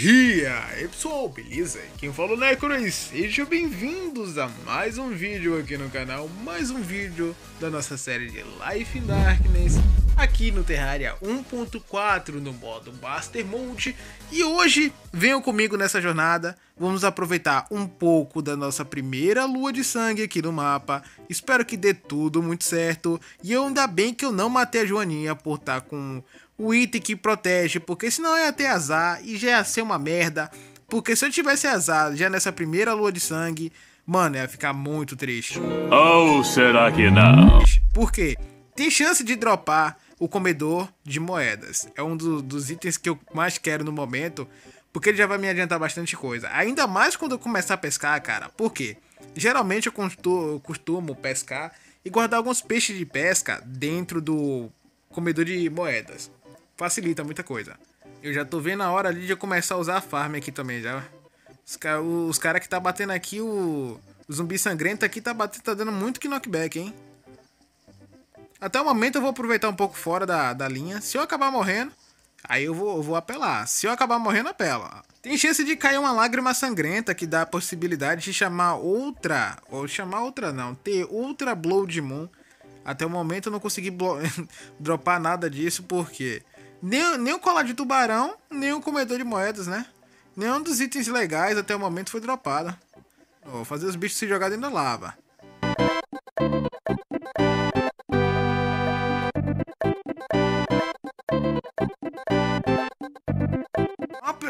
E aí pessoal, beleza? Quem fala é o Necro e sejam bem-vindos a mais um vídeo aqui no canal, mais um vídeo da nossa série de Life in Darkness aqui no Terraria 1.4 no modo Master Mode e hoje venham comigo nessa jornada, vamos aproveitar um pouco da nossa primeira lua de sangue aqui no mapa, espero que dê tudo muito certo e eu ainda bem que eu não matei a Joaninha por estar com o item que protege, porque senão ia ter azar e já ia ser uma merda. Porque se eu tivesse azar já nessa primeira lua de sangue, mano, ia ficar muito triste. Ou será que não? Por quê? Tem chance de dropar o comedor de moedas. É um do, dos itens que eu mais quero no momento, porque ele já vai me adiantar bastante coisa. Ainda mais quando eu começar a pescar, cara. Por quê? Geralmente eu costumo, eu costumo pescar e guardar alguns peixes de pesca dentro do comedor de moedas facilita muita coisa. Eu já tô vendo a hora ali de eu começar a usar a farm aqui também já. Os, os caras que tá batendo aqui, o, o zumbi sangrento aqui tá, batendo, tá dando muito knockback, hein? Até o momento eu vou aproveitar um pouco fora da, da linha. Se eu acabar morrendo, aí eu vou, eu vou apelar. Se eu acabar morrendo, apela. Tem chance de cair uma lágrima sangrenta que dá a possibilidade de chamar outra, ou chamar outra não, ter outra Blood Moon. Até o momento eu não consegui dropar nada disso, porque nem, nem o colar de tubarão, nem o comedor de moedas, né? Nenhum dos itens legais até o momento foi dropado. Vou fazer os bichos se jogar dentro da lava.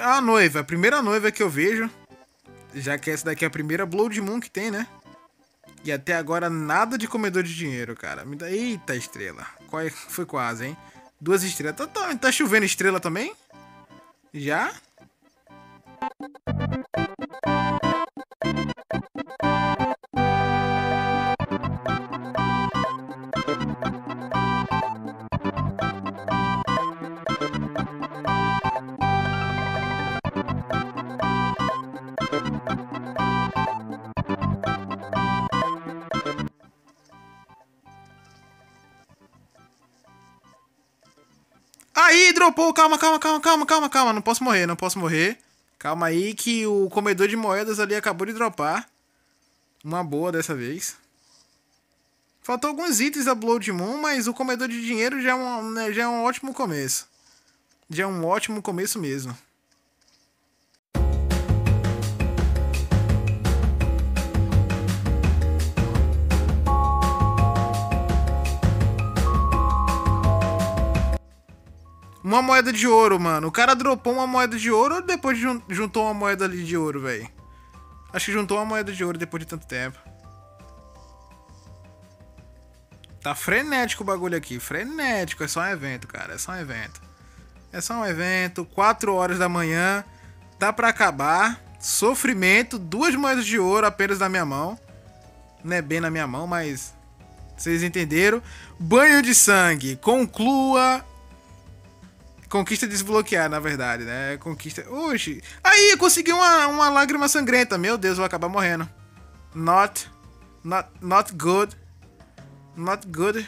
A noiva, a primeira noiva que eu vejo. Já que essa daqui é a primeira Blood Moon que tem, né? E até agora nada de comedor de dinheiro, cara. Me dá... Eita estrela. É? Foi quase, hein? Duas estrelas. Tá, tá, tá chovendo estrela também? Já? Aí, dropou. Calma, calma, calma, calma, calma, calma. Não posso morrer, não posso morrer. Calma aí que o comedor de moedas ali acabou de dropar. Uma boa dessa vez. Faltou alguns itens da Blood Moon, mas o comedor de dinheiro já é um, né, já é um ótimo começo. Já é um ótimo começo mesmo. Uma moeda de ouro, mano. O cara dropou uma moeda de ouro ou depois juntou uma moeda ali de ouro, velho? Acho que juntou uma moeda de ouro depois de tanto tempo. Tá frenético o bagulho aqui. Frenético. É só um evento, cara. É só um evento. É só um evento. 4 horas da manhã. Tá pra acabar. Sofrimento. Duas moedas de ouro apenas na minha mão. Não é bem na minha mão, mas... Vocês entenderam? Banho de sangue. Conclua Conquista desbloquear, na verdade, né? Conquista. Oxi. Aí, consegui uma, uma lágrima sangrenta. Meu Deus, vou acabar morrendo. Not. Not, not good. Not good.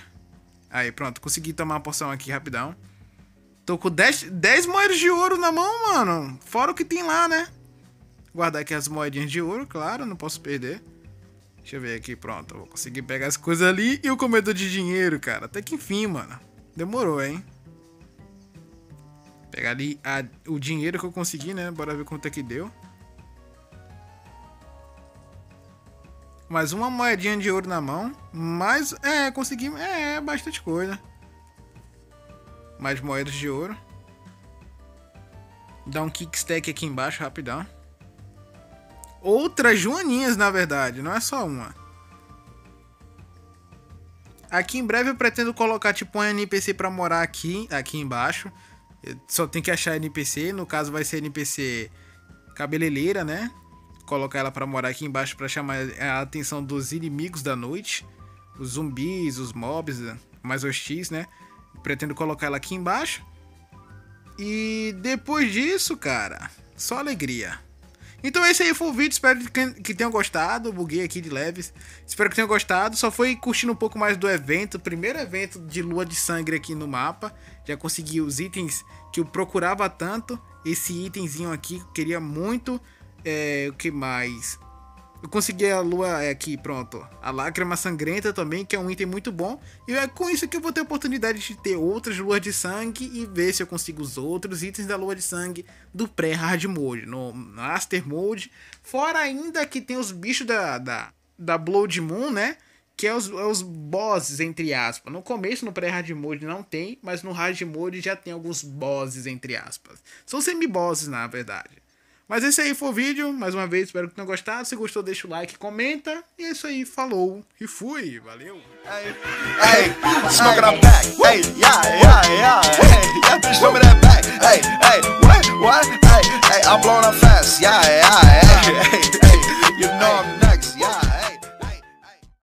Aí, pronto. Consegui tomar uma porção aqui rapidão. Tô com 10, 10 moedas de ouro na mão, mano. Fora o que tem lá, né? Guardar aqui as moedinhas de ouro, claro. Não posso perder. Deixa eu ver aqui, pronto. Vou conseguir pegar as coisas ali e o comedor de dinheiro, cara. Até que enfim, mano. Demorou, hein? Pegar ali a, o dinheiro que eu consegui, né? Bora ver quanto é que deu. Mais uma moedinha de ouro na mão. Mas, é, consegui... É, é bastante coisa. Mais moedas de ouro. Dá um kickstack aqui embaixo, rapidão. Outras joaninhas, na verdade. Não é só uma. Aqui em breve eu pretendo colocar tipo um NPC pra morar aqui, aqui embaixo. Só tem que achar NPC, no caso vai ser NPC cabeleireira, né? Colocar ela para morar aqui embaixo para chamar a atenção dos inimigos da noite, os zumbis, os mobs mais hostis, né? Pretendo colocar ela aqui embaixo. E depois disso, cara, só alegria. Então esse aí foi o vídeo, espero que, tenham gostado. Buguei aqui de leves. Espero que tenham gostado. Só foi curtindo um pouco mais do evento, primeiro evento de lua de sangue aqui no mapa. Já consegui os itens que eu procurava tanto. Esse itemzinho aqui queria muito. É, o que mais? Eu consegui a lua é, aqui, pronto. A lágrima sangrenta também, que é um item muito bom. E é com isso que eu vou ter a oportunidade de ter outras luas de sangue e ver se eu consigo os outros itens da lua de sangue do pré-hard mode, no Master Mode. Fora ainda que tem os bichos da, da, da Blood Moon, né? Que é os, é os bosses, entre aspas. No começo, no pré-hard mode, não tem, mas no hard mode já tem alguns bosses, entre aspas. São semi-bosses, na verdade. Mas esse aí foi o vídeo. Mais uma vez, espero que tenham gostado. Se gostou, deixa o like, comenta. E é isso aí. Falou e fui. Valeu.